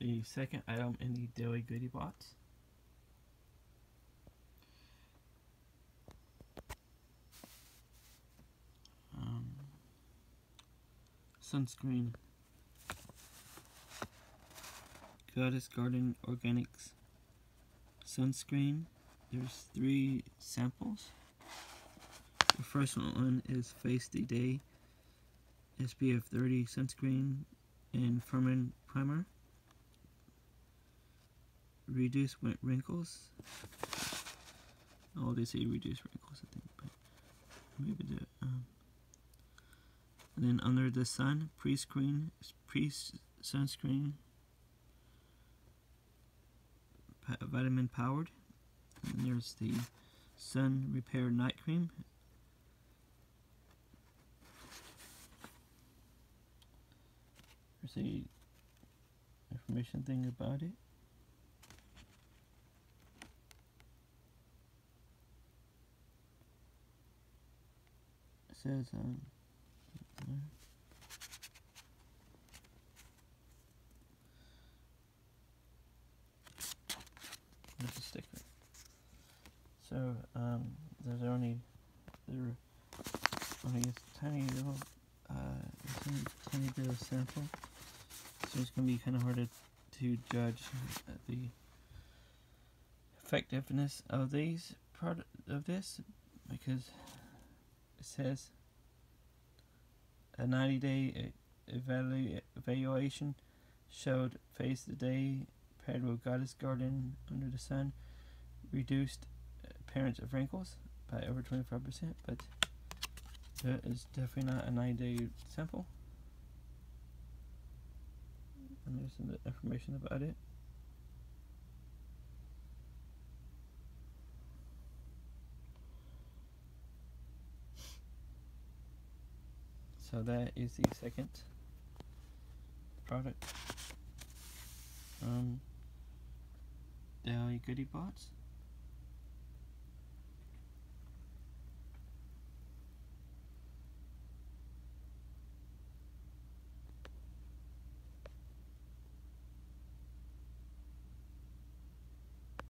the second item in the daily goodie box. Um, sunscreen. Goddess Garden Organics sunscreen. There's three samples. The first one is Face the Day SPF 30 sunscreen and Firmin primer. Reduce wrinkles. Oh, they say reduce wrinkles, I think, but maybe the um, and then under the sun pre-screen pre-sunscreen vitamin powered and there's the sun repair night cream there's the information thing about it says There's a sticker. So um, there's only there only a tiny little uh, tiny bit of sample, so it's gonna be kind of hard to, to judge the effectiveness of these product of this because it says a 90 day evalu evaluation showed face the day paired with Goddess Garden Under the Sun reduced uh, appearance of wrinkles by over 25%, but that is definitely not a 9 day sample. And there's some information about it. So that is the second product. Um, Daily Goodie Box.